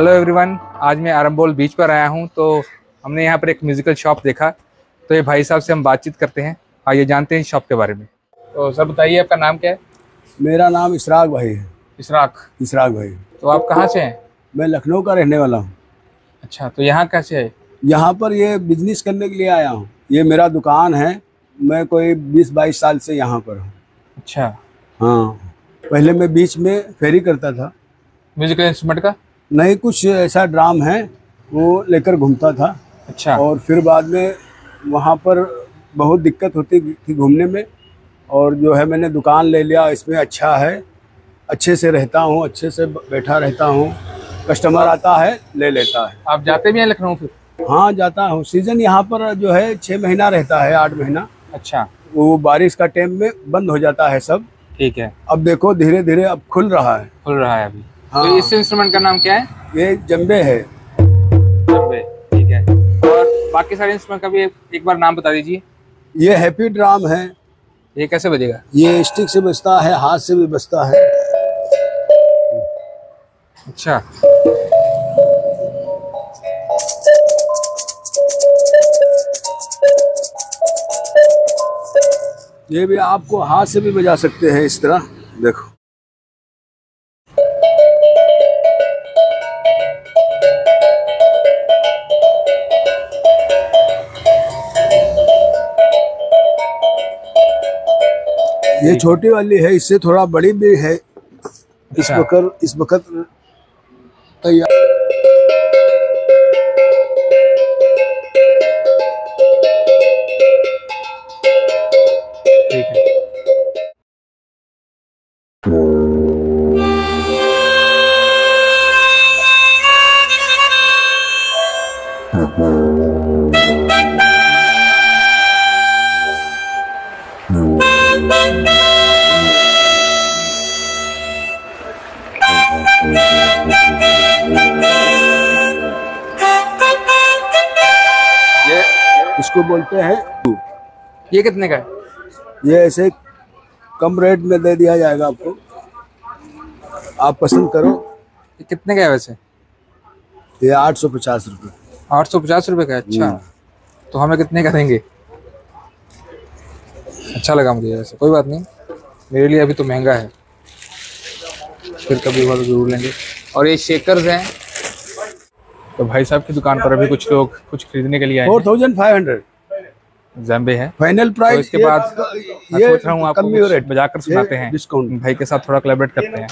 Hello everyone आज मैं आरम्बोल बीच पर आया हूँ तो हमने यहाँ पर एक म्यूजिकल शॉप देखा। तो ये भाई साहब से हम बातचीत करते हैं। आइए जानते हैं शॉप के बारे में। तो सर बताइए आपका नाम क्या है? मेरा नाम इसराक भाई है। इसराक इशराक भाई। तो आप कहाँ से हैं? मैं लखनऊ का रहने वाला हूँ। अच्छा तो यहाँ कैसे है यहाँ पर ये बिज़नेस करने के लिए आया हूँ। ये मेरा दुकान है। मैं कोई बीस बाईस साल से यहाँ पर हूँ। अच्छा। हाँ। पहले मैं बीच में फेरी करता था। म्यूजिकल इंस्ट्रूमेंट का? नहीं कुछ ऐसा ड्राम है वो लेकर घूमता था। अच्छा। और फिर बाद में वहाँ पर बहुत दिक्कत होती थी घूमने में और जो है मैंने दुकान ले लिया इसमें अच्छा है अच्छे से रहता हूँ अच्छे से बैठा रहता हूँ कस्टमर आता है ले लेता है। आप जाते भी हैं लखनऊ फिर? हाँ जाता हूँ। सीज़न यहाँ पर जो है छः महीना रहता है आठ महीना। अच्छा। वो बारिश का टाइम में बंद हो जाता है सब। ठीक है। अब देखो धीरे धीरे अब खुल रहा है। खुल रहा है अभी। हाँ। तो इस इंस्ट्रूमेंट का नाम क्या है? ये जम्बे है। जब्बे ठीक है। और बाकी सारे इंस्ट्रूमेंट का भी एक, एक बार नाम बता दीजिए। ये हैप्पी ड्राम है। ये कैसे बजेगा? ये स्टिक से बजता है हाथ से भी बजता है। अच्छा। ये भी आपको हाथ से भी बजा सकते हैं इस तरह। देखो। ये छोटी वाली है इससे थोड़ा बड़ी भी है। इस अच्छा। वक्त इस वक्त तैयार। ठीक है। ये इसको बोलते हैं ये कितने का है? ये ऐसे कम रेट में दे दिया जाएगा आपको। आप पसंद करो। ये कितने का है वैसे? ये आठ सौ पचास रुपये आठ सौ पचास रुपये का है अच्छा। तो हमें कितने का देंगे? अच्छा लगा मुझे वैसे। कोई बात नहीं। मेरे लिए अभी तो महँगा है। फिर कभी हुआ तो ज़रूर लेंगे। और ये शेकर्स हैं। तो भाई साहब की दुकान पर अभी कुछ लोग कुछ खरीदने के लिए आए फोर थाउज़ेंड फाइव हंड्रेड। जैम्बे है। फाइनल तो प्राइस के बाद ये सोच रहा हूँ आपको बजाकर सुनाते हैं। डिस्काउंट भाई के साथ थोड़ा कलेबरेट करते हैं।